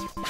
Let's go.